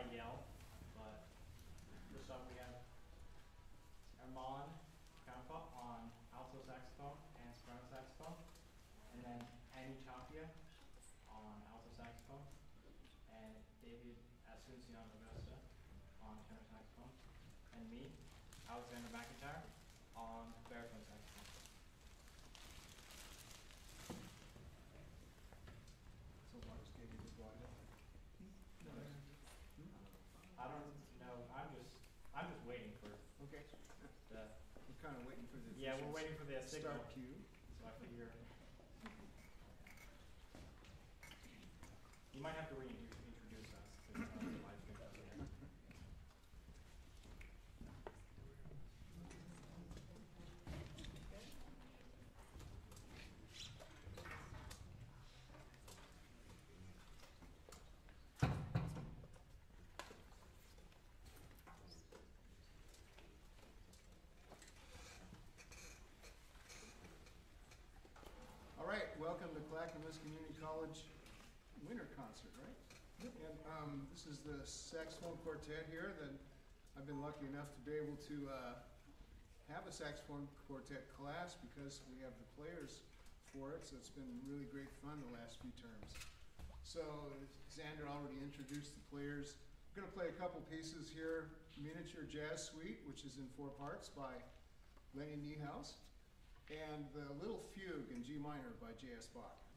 I yell, but first up we have Armand Campa on alto saxophone and soprano saxophone, and then Annie Tapia on alto saxophone, and David Asuncion Augusta on tenor saxophone, and me, Alexander McIntyre, on baritone saxophone. So Mark's gave you the quiet. I don't know, I'm just, I'm just waiting for Okay, the, we're kind of waiting for the. yeah, we're officials. waiting for the signal, Start cue. so I figure. You might have to reintroduce us, because it's not live stream. All right, welcome to Clackamas Community College Winter Concert, right? And, um, this is the saxophone quartet here that I've been lucky enough to be able to, uh, have a saxophone quartet class because we have the players for it, so it's been really great fun the last few terms. So Xander already introduced the players. We're gonna play a couple pieces here, Miniature Jazz Suite, which is in four parts by Lennie Niehaus, and the Little Fugue in G minor by J.S. Bach.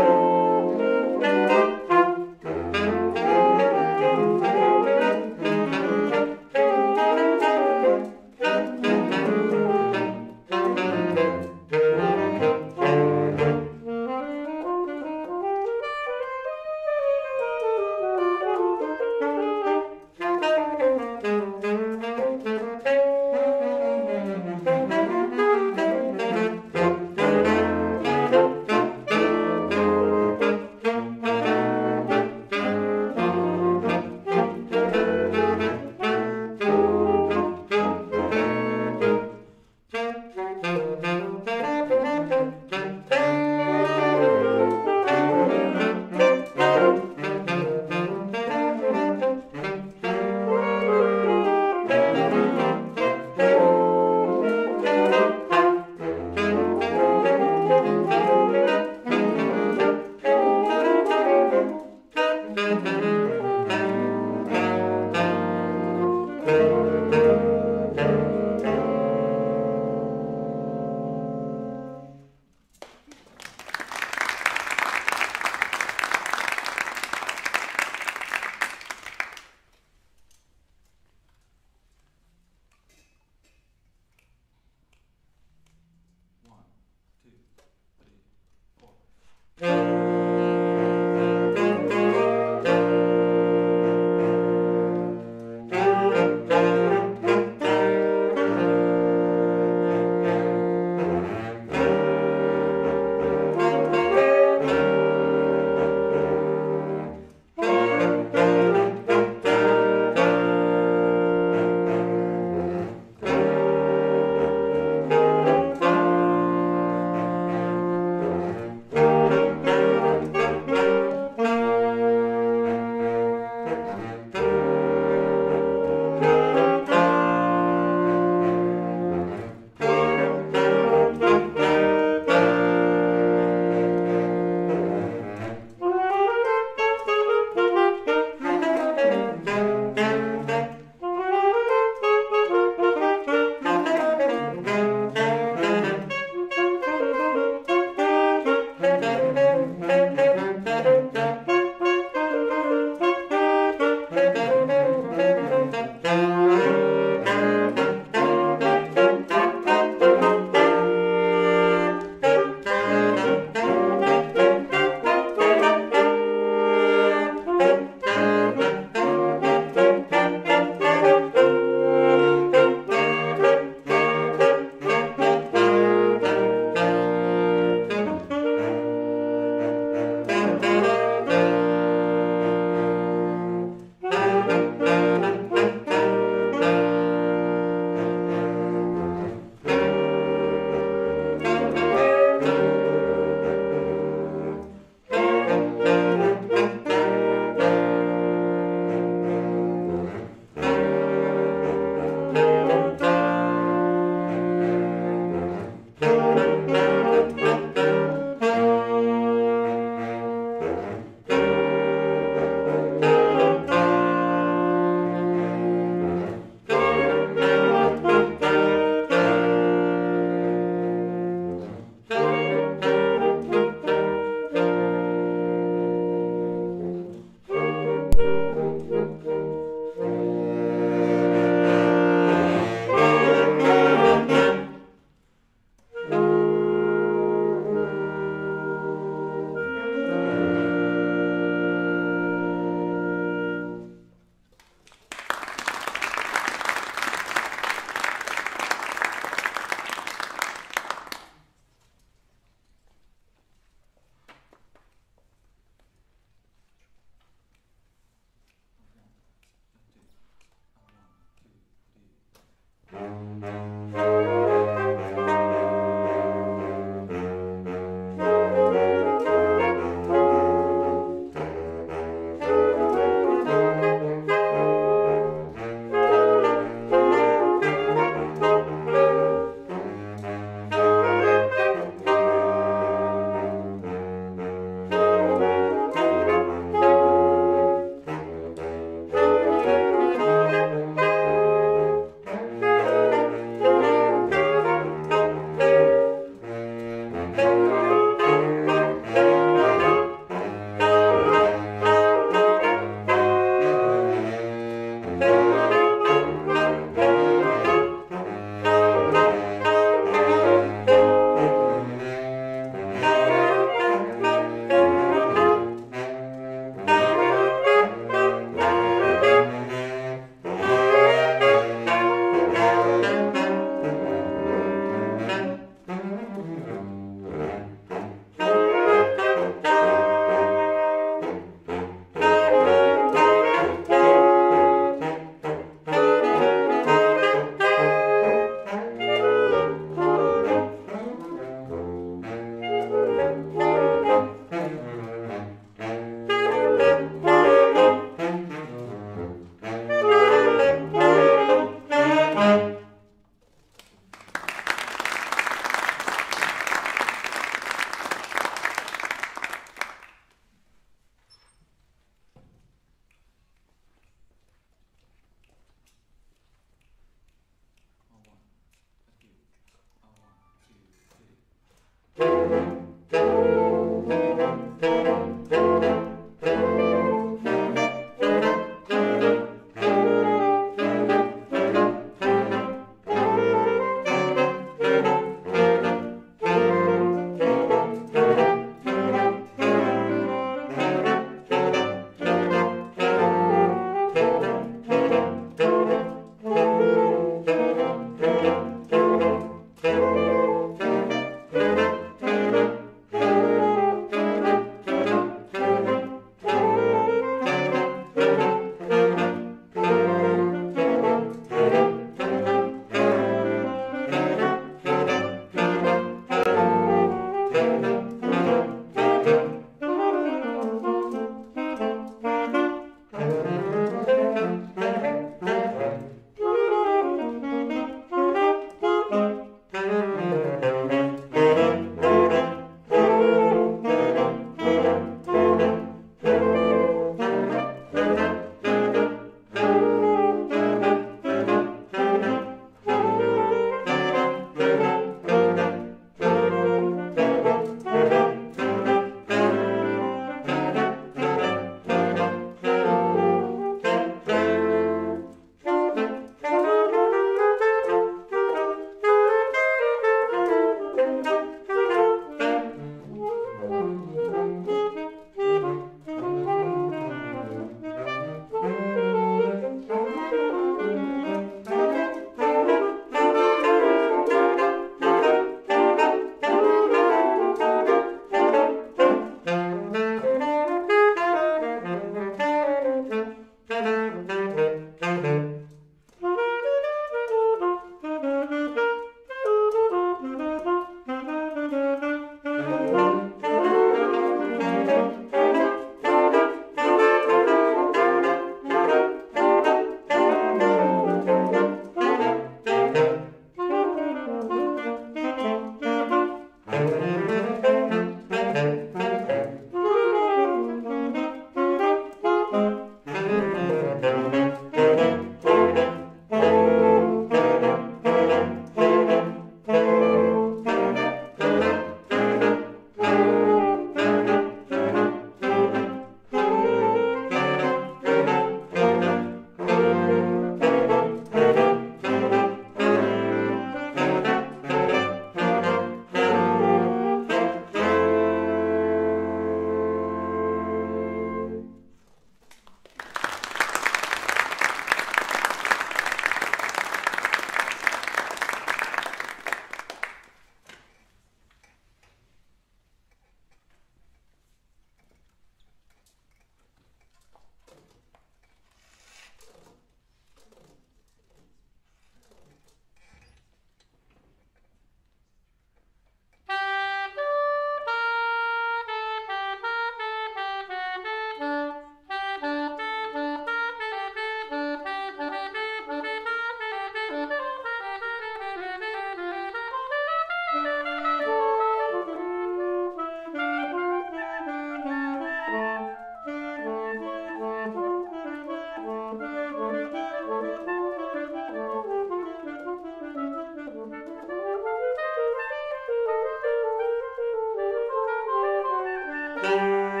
Thank you.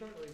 Will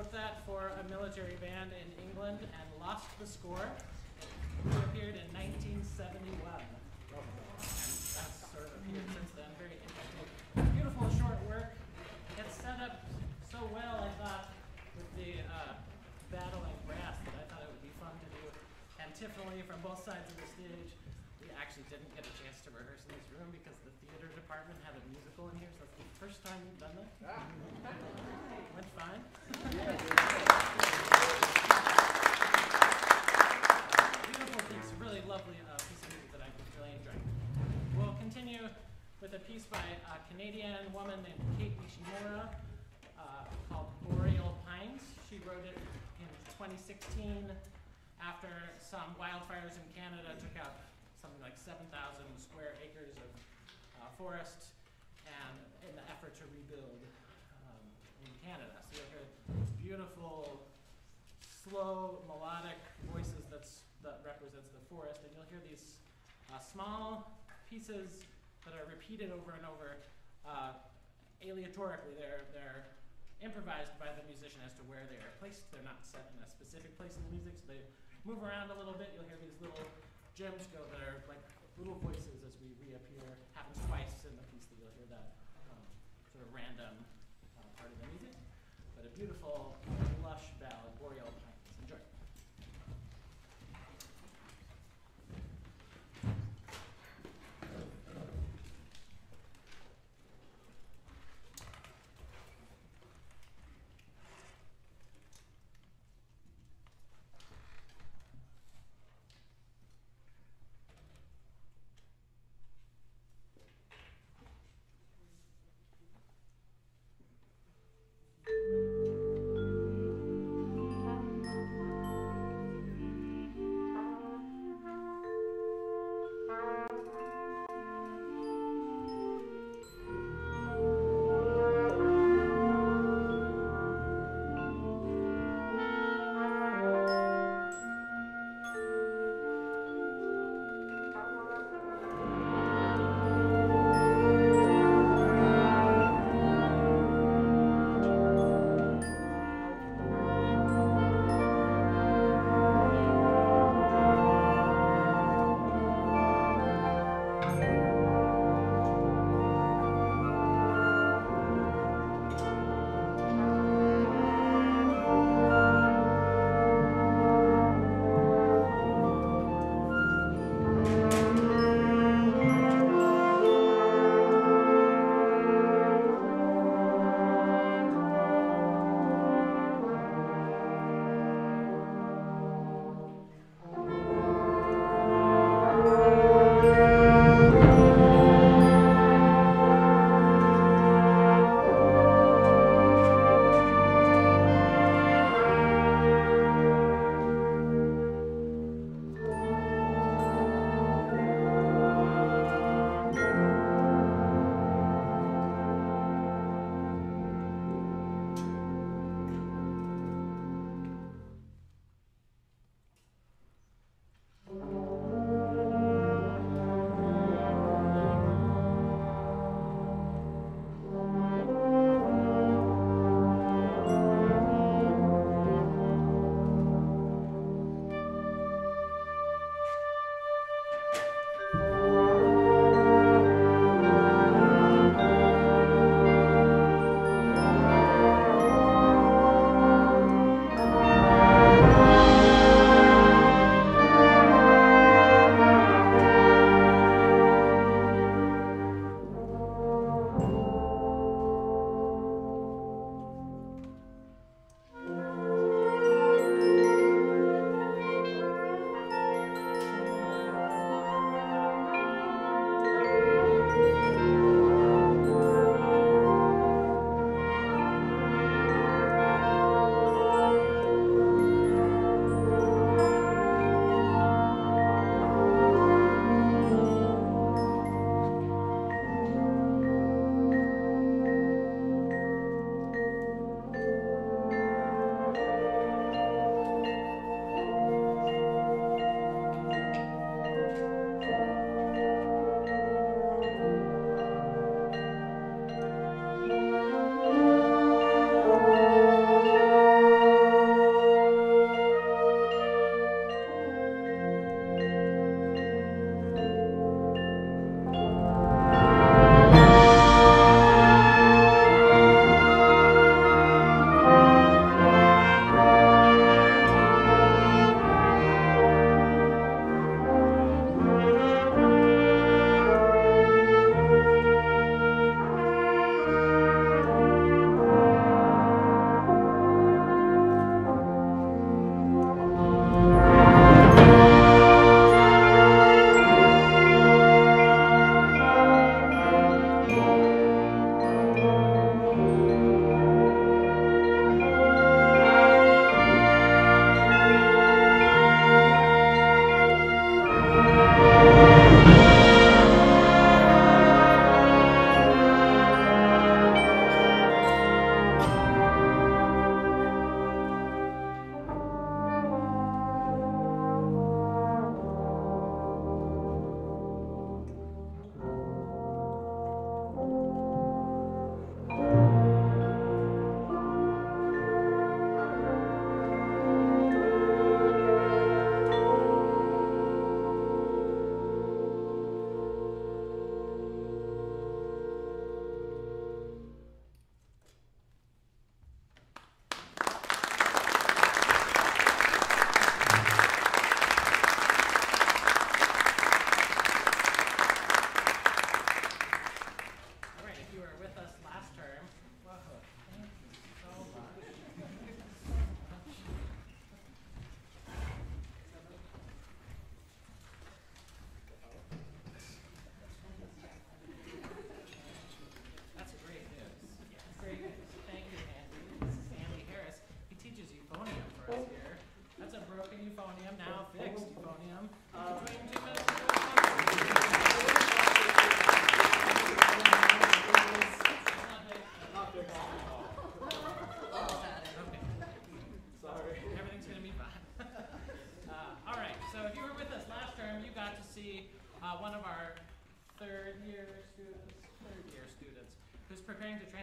wrote that for a military band in England and lost the score. It appeared in 1971. And that's sort of appeared since then. Very interesting. Beautiful short work. It's set up so well, I thought, with the uh, battling brass that I thought it would be fun to do antiphonally from both sides of the stage. We actually didn't get a chance to rehearse in this room because the theater department had a musical in here, so it's the first time we've done that. Went fine. Beautiful piece, really lovely uh, piece of music that I really enjoyed. We'll continue with a piece by a Canadian woman named Kate Nishimura uh, called Boreal Pines. She wrote it in 2016 after some wildfires in Canada took out something like 7,000 square acres of uh, forest and in the effort to rebuild um, in Canada. So you'll hear beautiful, slow, melodic voices that's, that represents the forest, and you'll hear these uh, small pieces that are repeated over and over uh, aleatorically. They're, they're improvised by the musician as to where they are placed. They're not set in a specific place in the music, so they move around a little bit. You'll hear these little gems go that are like little voices as we reappear. Happens twice in the piece that you'll hear that um, sort of random uh, part of the music. But a beautiful, lush ballad,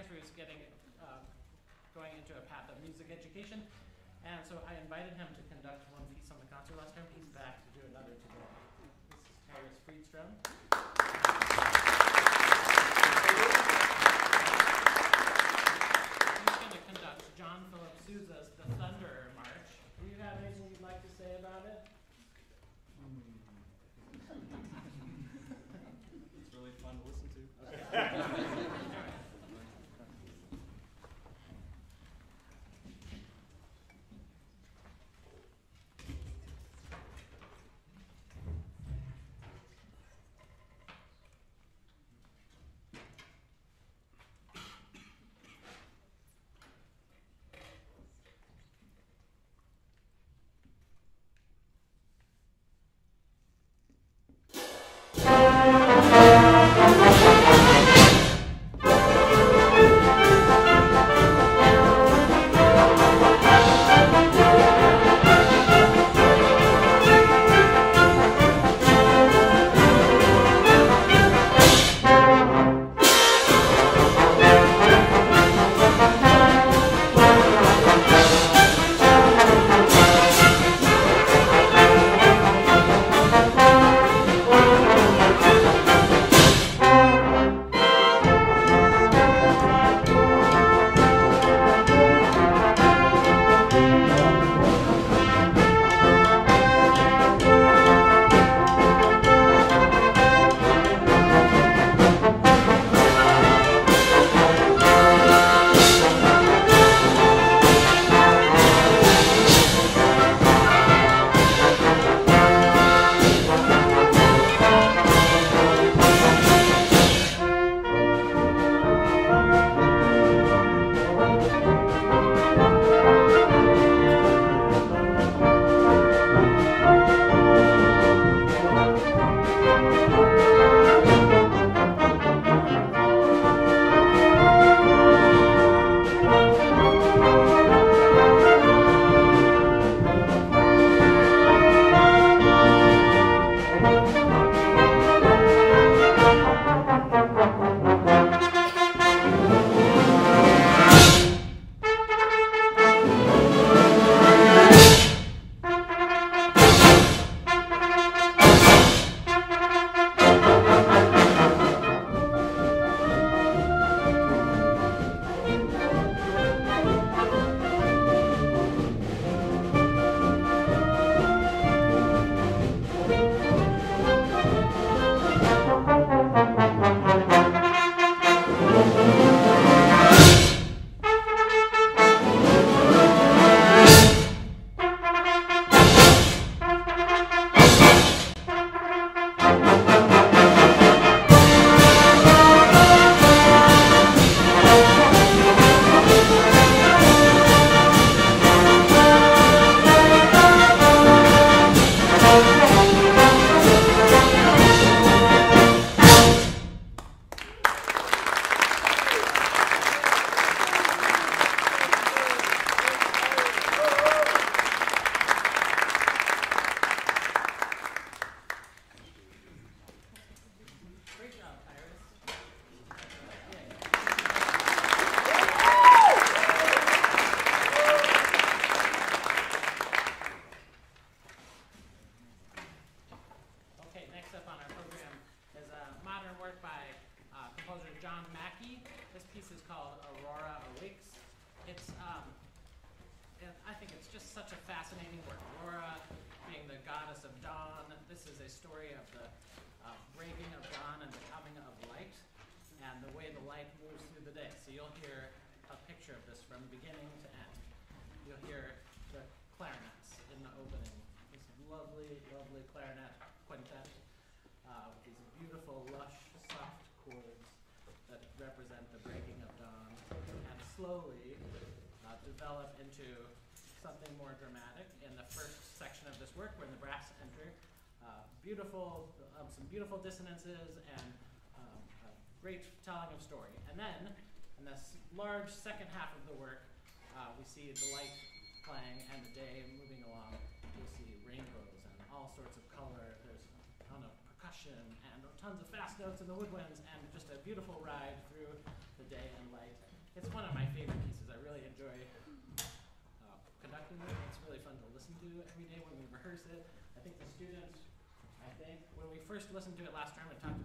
who's getting, uh, going into a path of music education. And so I invited him to conduct one piece on the concert last time. He's back to do another today. This is Harris Friedstrom. develop into something more dramatic in the first section of this work when the brass enter. Uh, beautiful, um, some beautiful dissonances and um, a great telling of story. And then, in this large second half of the work, uh, we see the light playing and the day moving along. We'll see rainbows and all sorts of color. There's a ton of percussion and tons of fast notes in the woodwinds and just a beautiful ride through the day and light. It's one of my favorite students, I think. When we first listened to it last term, it talked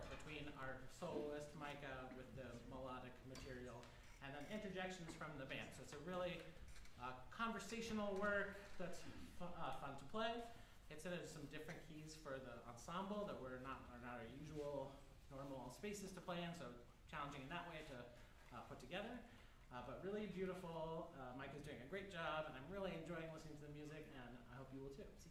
forth between our soloist Micah with the melodic material, and then interjections from the band. So it's a really uh, conversational work that's uh, fun to play. It's in some different keys for the ensemble that we're not are not our usual normal spaces to play in, so challenging in that way to uh, put together. Uh, but really beautiful. Uh, Mike is doing a great job, and I'm really enjoying listening to the music, and I hope you will too. Seascape.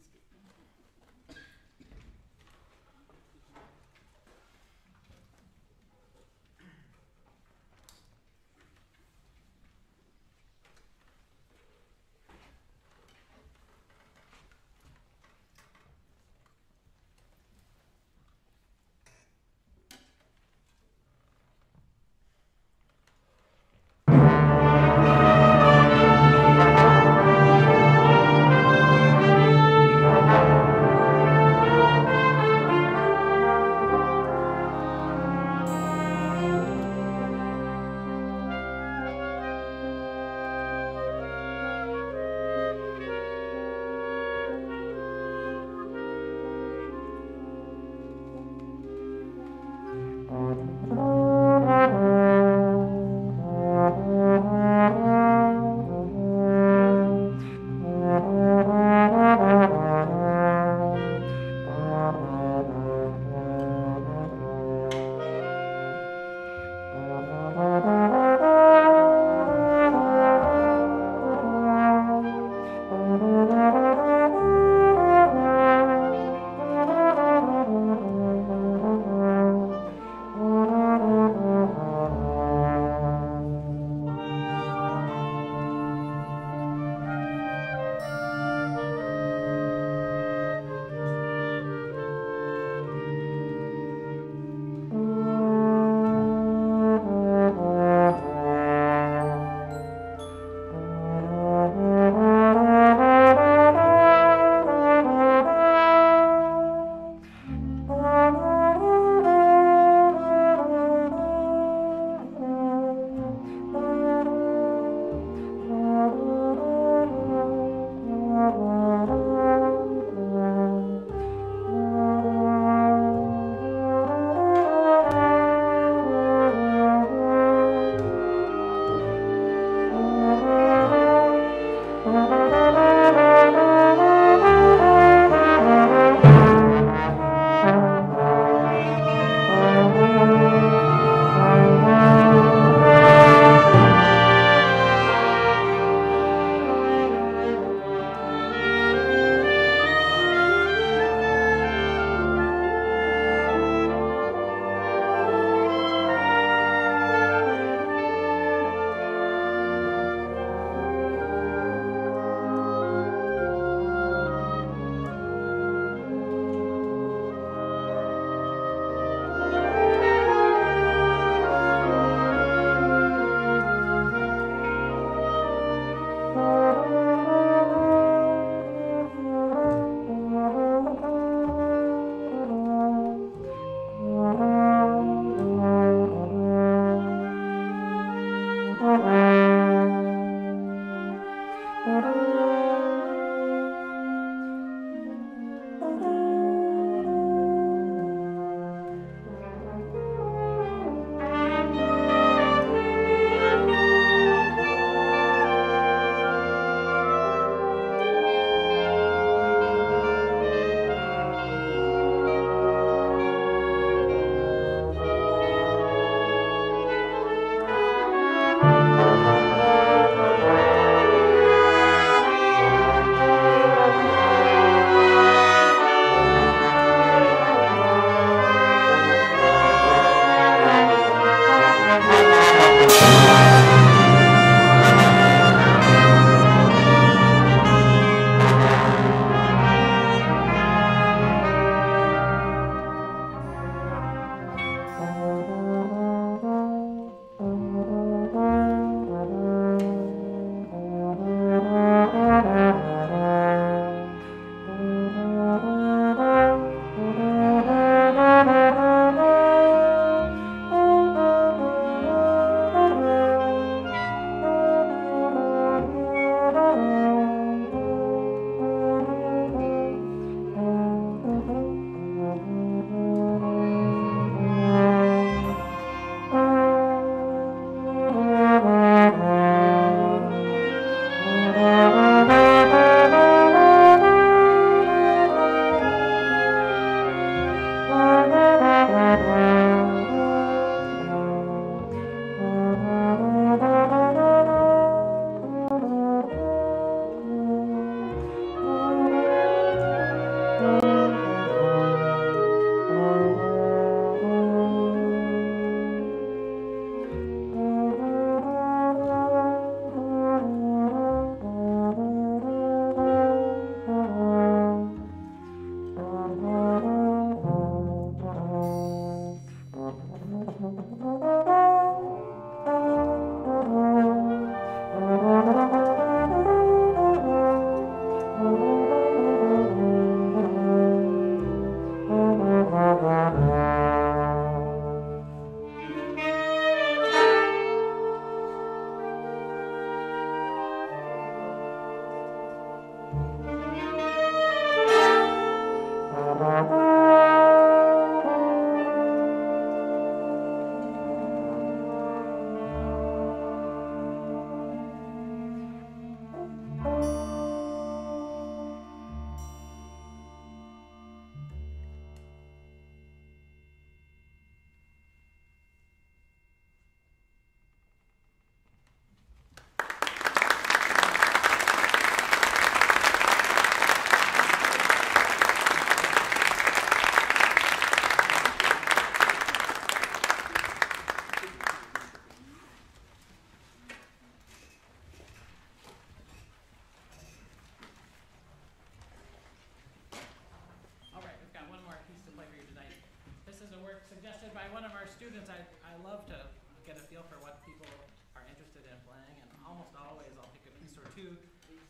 Or two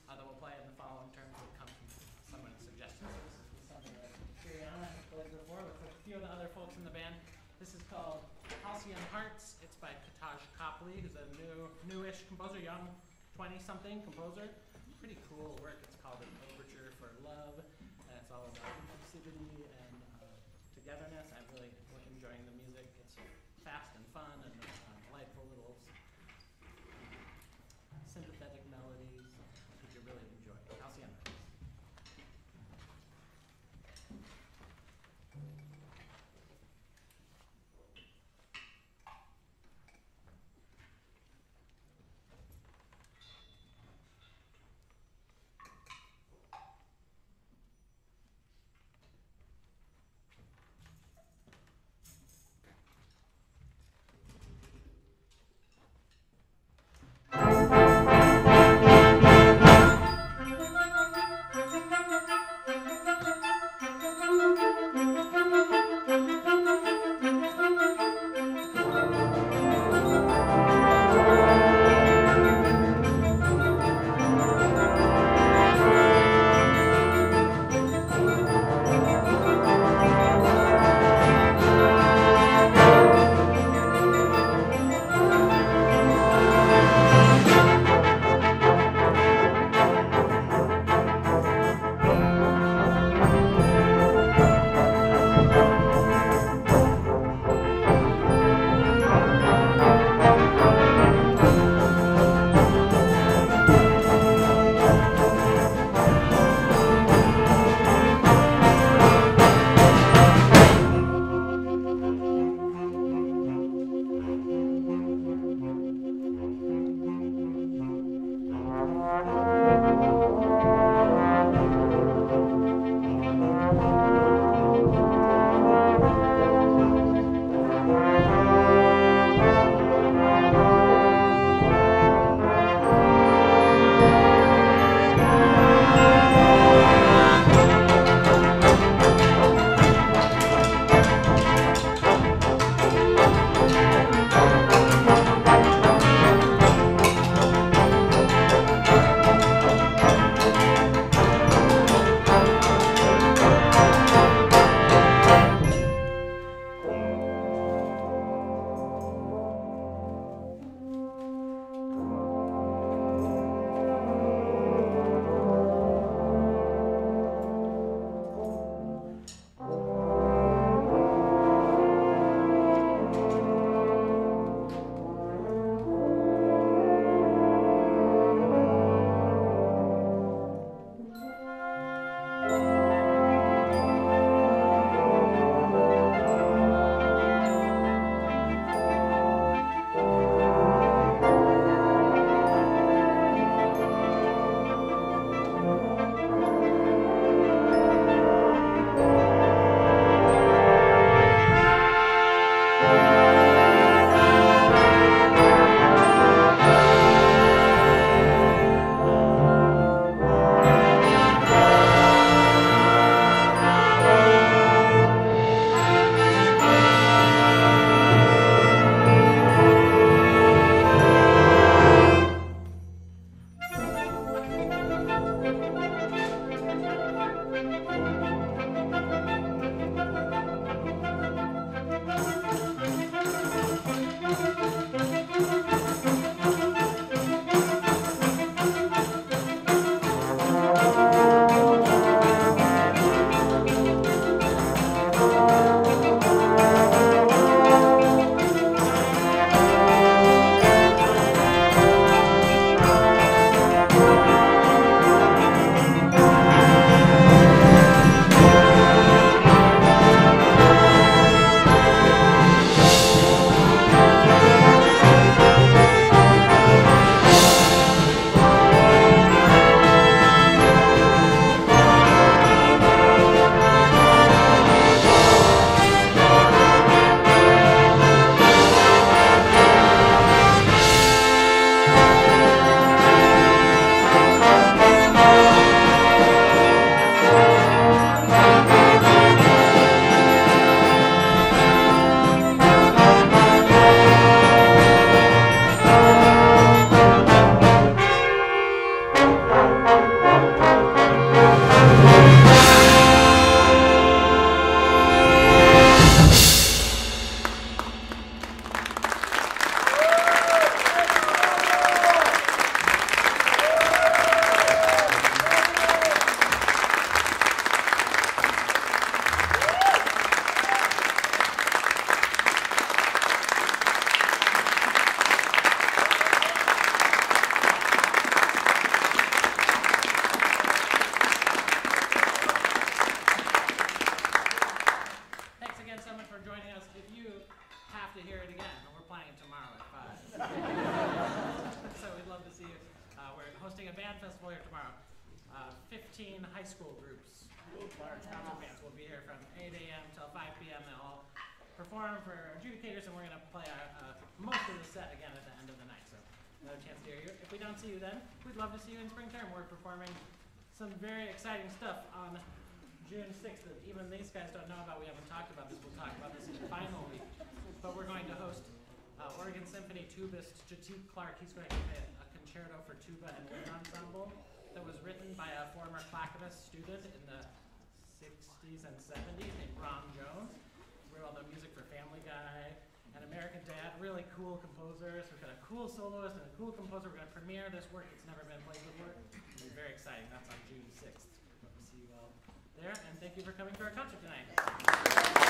uh, that we'll play in the following terms that come from someone's suggestion. So this is something that has played before with a few of the other folks in the band. This is called Halcyon Hearts. It's by Katahj Copley, who's a new, newish composer, young 20-something composer. Pretty cool work. It's called An Overture for Love, and it's all about inclusivity and uh, togetherness. I'm really enjoying the music. It's fast and fun know about. We haven't talked about this. We'll talk about this in the final week. But we're going to host uh, Oregon Symphony tubist JáTik Clark. He's going to play a concerto for tuba and wind ensemble that was written by a former Clackamas student in the 60s and 70s named Ron Jones. Wrote all the music for Family Guy and American Dad. Really cool composers. We've got a cool soloist and a cool composer. We're going to premiere this work. It's never been played before. Be very exciting. That's on June 6th. Hope to see you all there. And thank you for coming to our concert tonight.